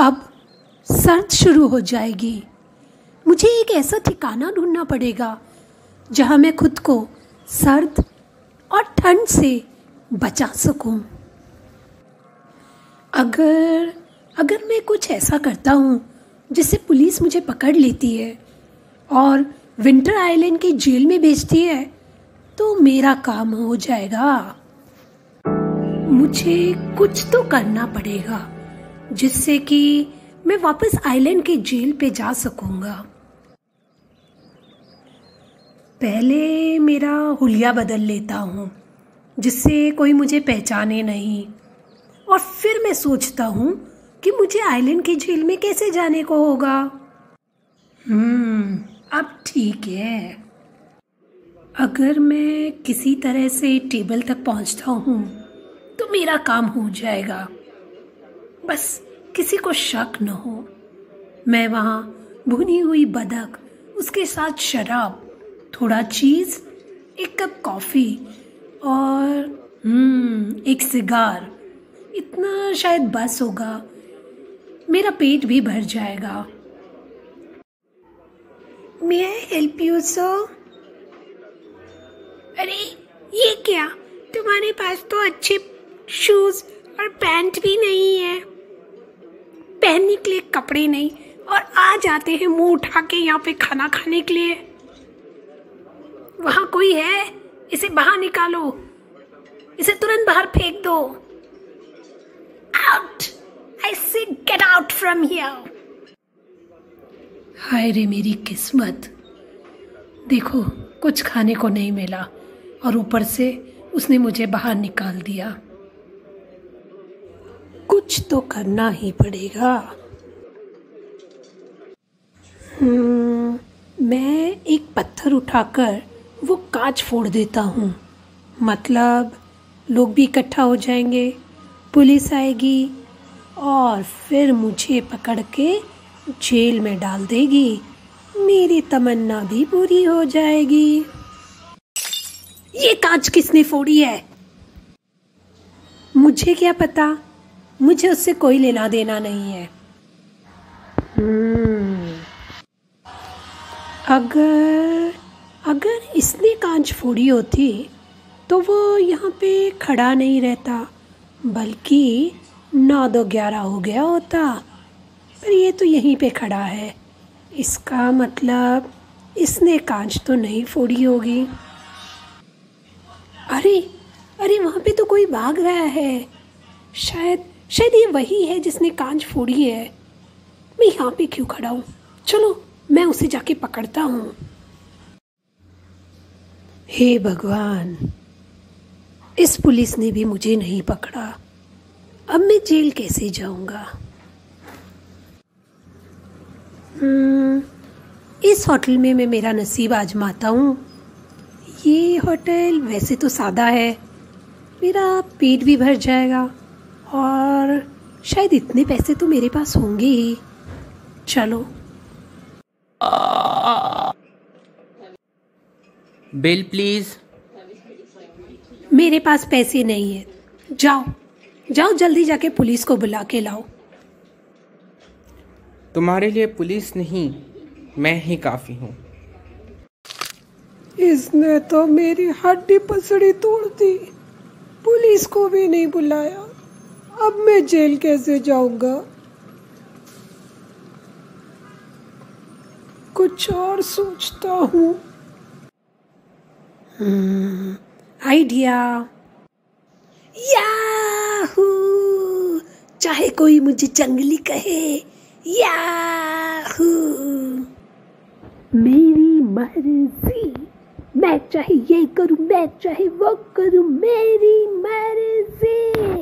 अब सर्द शुरू हो जाएगी। मुझे एक ऐसा ठिकाना ढूंढना पड़ेगा, जहाँ मैं खुद को सर्द और ठंड से बचा सकूँ। अगर अगर मैं कुछ ऐसा करता हूँ, जिससे पुलिस मुझे पकड़ लेती है, और विंटर आइलैंड की जेल में भेजती है तो मेरा काम हो जाएगा। मुझे कुछ तो करना पड़ेगा। जिससे कि मैं वापस आइलैंड के जेल पे जा सकूँगा। पहले मेरा हुलिया बदल लेता हूँ, जिससे कोई मुझे पहचाने नहीं। और फिर मैं सोचता हूँ कि मुझे आइलैंड की झील में कैसे जाने को होगा। हम्म अब ठीक है। अगर मैं किसी तरह से टेबल तक पहुँचता हूँ तो मेरा काम हो जाएगा। बस किसी को शक न हो। मैं वहाँ भुनी हुई बदक, उसके साथ शराब, थोड़ा चीज़, एक कप कॉफ़ी और हम्म एक सिगार। इतना शायद बस होगा। मेरा पेट भी भर जाएगा। मे हेल्प यू सो अरे, ये क्या? तुम्हारे पास तो अच्छे शूज़ और पैंट भी नहीं है। पहनने के लिए कपड़े नहीं, और आ जाते हैं मुँह उठा के यहाँ पे खाना खाने के लिए। वहाँ कोई है? इसे बाहर निकालो। इसे तुरंत बाहर फेंक दो। Out I say get out from here हाय रे मेरी किस्मत। देखो, कुछ खाने को नहीं मिला, और ऊपर से उसने मुझे बाहर निकाल दिया। कुछ तो करना ही पड़ेगा। हम्म, मैं एक पत्थर उठाकर वो कांच फोड़ देता हूँ। मतलब लोग भी इकट्ठा हो जाएँगे पुलिस आएगी और फिर मुझे पकड़ के जेल में डाल देगी। मेरी तमन्ना भी पूरी हो जाएगी। ये कांच किसने फोड़ी है? मुझे क्या पता? मुझे उससे कोई लेना देना नहीं है। अगर अगर इसने कांच फोड़ी होती तो वो यहाँ पे खड़ा नहीं रहता, बल्कि नौ दो ग्यारह हो गया होता। पर ये तो यहीं पे खड़ा है। इसका मतलब इसने कांच तो नहीं फोड़ी होगी। अरे अरे वहाँ पे तो कोई भाग रहा है। शायद शायद ये वही है जिसने कांच फोड़ी है। मैं यहाँ पे क्यों खड़ा हूँ? चलो मैं उसे जाके पकड़ता हूँ। हे भगवान इस पुलिस ने भी मुझे नहीं पकड़ा। अब मैं जेल कैसे जाऊँगा? हम्म, इस होटल में मैं मेरा नसीब आजमाता हूँ। ये होटल वैसे तो सादा है। मेरा पेट भी भर जाएगा। और शायद इतने पैसे तो मेरे पास होंगे ही। चलो। बिल प्लीज़ मेरे पास पैसे नहीं है। जाओ। जाओ जल्दी जाके पुलिस को बुला के लाओ। तुम्हारे लिए पुलिस नहीं मैं ही काफ़ी हूँ। इसने तो मेरी हड्डी पसड़ी तोड़ दी। पुलिस को भी नहीं बुलाया। अब मैं जेल कैसे जाऊँगा? कुछ और सोचता हूँ। Hmm, idea. याहू! चाहे कोई मुझे जंगली कहे। याहू! मेरी मर्ज़ी। मैं चाहे ये करूँ मैं चाहे वो करूँ मेरी मर्ज़ी।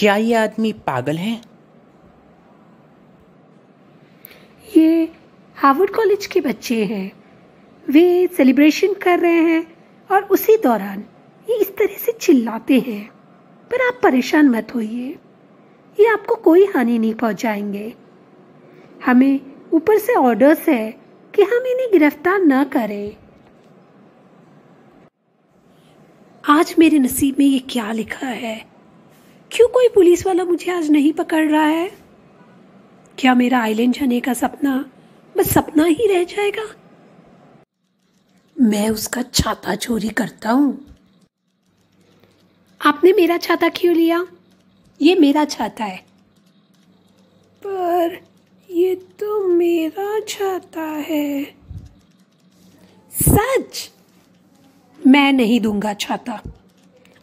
क्या ये आदमी पागल है? ये हार्वर्ड कॉलेज के बच्चे हैं। वे सेलिब्रेशन कर रहे हैं और उसी दौरान ये इस तरह से चिल्लाते हैं। पर आप परेशान मत होइए। ये आपको कोई हानि नहीं पहुंचाएँगे। हमें ऊपर से ऑर्डर्स है कि हम इन्हें गिरफ़्तार न करें। आज मेरे नसीब में ये क्या लिखा है? क्यों कोई पुलिस वाला मुझे आज नहीं पकड़ रहा है? क्या मेरा आइलैंड जाने का सपना बस सपना ही रह जाएगा? मैं उसका छाता चोरी करता हूँ। आपने मेरा छाता क्यों लिया? ये मेरा छाता है। पर ये तो मेरा छाता है। सच? मैं नहीं दूँगा छाता।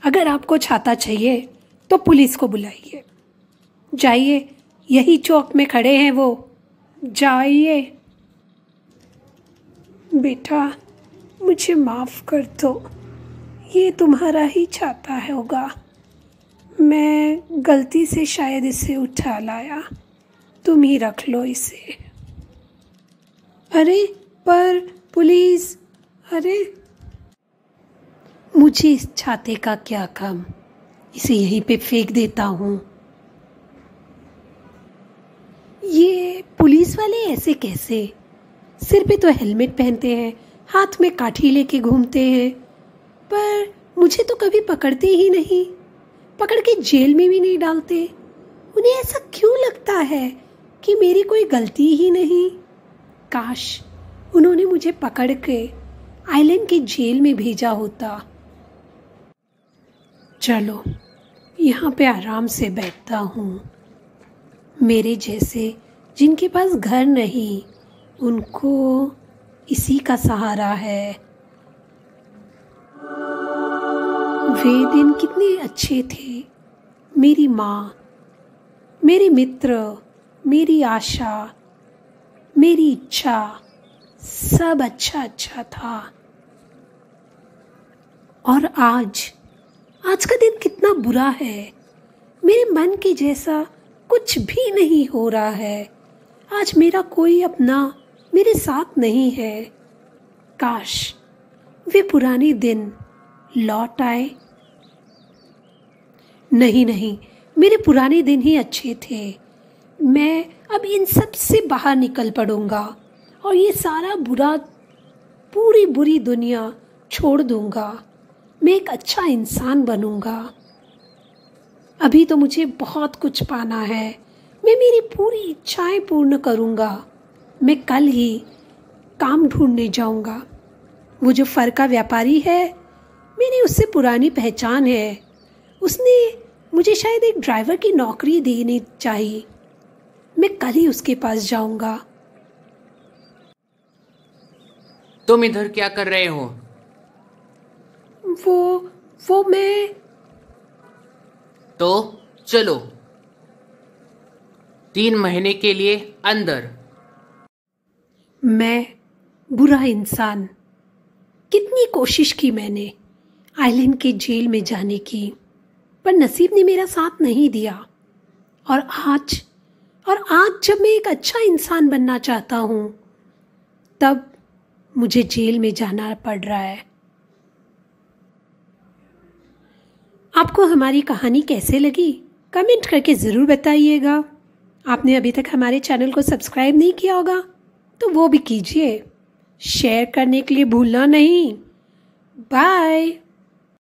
अगर आपको छाता चाहिए तो पुलिस को बुलाइए। जाइए, यही चौक में खड़े हैं वो। जाइए। बेटा, मुझे माफ़ कर दो। ये तुम्हारा ही छाता है होगा। मैं गलती से शायद इसे उठा लाया। तुम ही रख लो इसे। अरे, पर पुलिस, अरे। मुझे इस छाते का क्या काम? इसे यहीं पे फेंक देता हूँ। ये पुलिस वाले ऐसे कैसे? सिर पे तो हेलमेट पहनते हैं, हाथ में काठी लेके घूमते हैं, पर मुझे तो कभी पकड़ते ही नहीं। पकड़ के जेल में भी नहीं डालते। उन्हें ऐसा क्यों लगता है कि मेरी कोई गलती ही नहीं? काश उन्होंने मुझे पकड़ के आइलैंड के जेल में भेजा होता। चलो। यहाँ पे आराम से बैठता हूँ। मेरे जैसे जिनके पास घर नहीं, उनको इसी का सहारा है। वे दिन कितने अच्छे थे। मेरी माँ, मेरे मित्र, मेरी आशा, मेरी इच्छा, सब अच्छा अच्छा था। और आज आज का दिन कितना बुरा है। मेरे मन के जैसा कुछ भी नहीं हो रहा है। आज मेरा कोई अपना, मेरे साथ नहीं है। काश वे पुराने दिन लौट आए। नहीं नहीं, मेरे पुराने दिन ही अच्छे थे। मैं अब इन सबसे बाहर निकल पड़ूँगा और ये सारा बुरा, पूरी बुरी दुनिया छोड़ दूँगा। मैं एक अच्छा इंसान बनूँगा। अभी तो मुझे बहुत कुछ पाना है। मैं मेरी पूरी इच्छाएँ पूर्ण करूँगा। मैं कल ही काम ढूँढने जाऊँगा। वो जो फर का व्यापारी है, मेरी उससे पुरानी पहचान है। उसने मुझे शायद एक ड्राइवर की नौकरी देनी चाहिए। मैं कल ही उसके पास जाऊँगा। तुम इधर क्या कर रहे हो? वो वो मैं। तो चलो। तीन महीने के लिए अंदर। मैं बुरा इंसान। कितनी कोशिश की मैंने आइलैंड के जेल में जाने की पर नसीब ने मेरा साथ नहीं दिया। और आज और आज जब मैं एक अच्छा इंसान बनना चाहता हूँ तब मुझे जेल में जाना पड़ रहा है। आपको हमारी कहानी कैसे लगी? कमेंट करके ज़रूर बताइएगा। आपने अभी तक हमारे चैनल को सब्सक्राइब नहीं किया होगा तो वो भी कीजिए। शेयर करने के लिए भूलना नहीं। बाय।